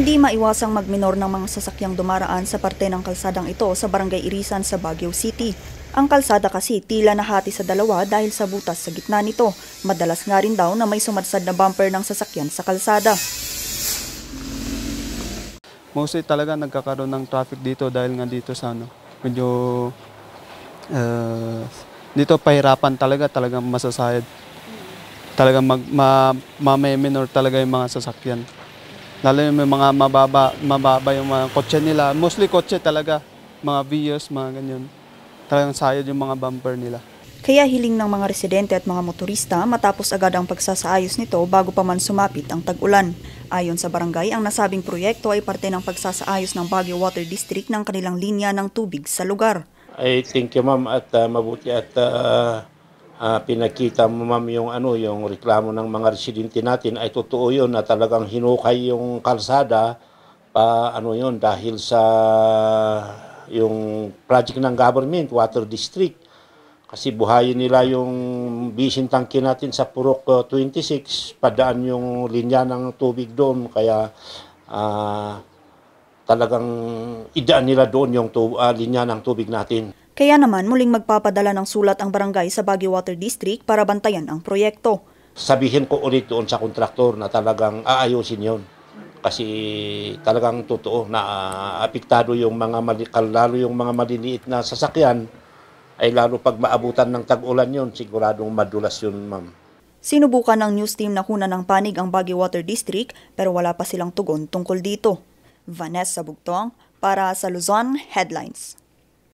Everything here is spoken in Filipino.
maiwasang magminor ng mga sasakyang dumaraan sa parte ng kalsadang ito sa Barangay Irisan sa Baguio City. Ang kalsada kasi tila nahati sa dalawa dahil sa butas sa gitna nito. Madalas nga rin daw na may sumadsad na bumper ng sasakyan sa kalsada. Mostly talaga nagkakaroon ng traffic dito dahil nga dito sa ano, medyo uh, dito pahirapan talaga, talagang masasayad. Talagang mag, ma, mamiminor talaga yung mga sasakyan. Lalo yung may mga mababa, mababa yung mga kotse nila. Mostly kotse talaga, mga Vios, mga ganyan. Talagang sayad yung mga bumper nila. Kaya hiling ng mga residente at mga motorista matapos agad ang pagsasaayos nito bago pa man sumapit ang tag-ulan. Ayon sa barangay, ang nasabing proyekto ay parte ng pagsasaayos ng Baguio Water District ng kanilang linya ng tubig sa lugar. I thank you ma'am at uh, mabuti at uh, uh, pinakita mo ma'am yung ano yung reklamo ng mga residente natin ay totoo yun na talagang hinukay yung kalsada pa ano yun dahil sa yung project ng government water district kasi buhayin nila yung bisin tangke natin sa Purok uh, 26 padaan yung linya ng tubig doon kaya uh, talagang idaan nila doon yung tu- uh, linya ng tubig natin. Kaya naman muling magpapadala ng sulat ang barangay sa Baguio Water District para bantayan ang proyekto. Sabihin ko ulit doon sa kontraktor na talagang aayusin yon kasi talagang totoo na uh, apektado yung mga mali- lalo yung mga maliliit na sasakyan ay lalo pag maabutan ng tag-ulan yon siguradong madulas yun ma'am. Sinubukan ng news team na kuna ng panig ang Baguio Water District pero wala pa silang tugon tungkol dito. Vanessa Bugtong para sa Luzon Headlines.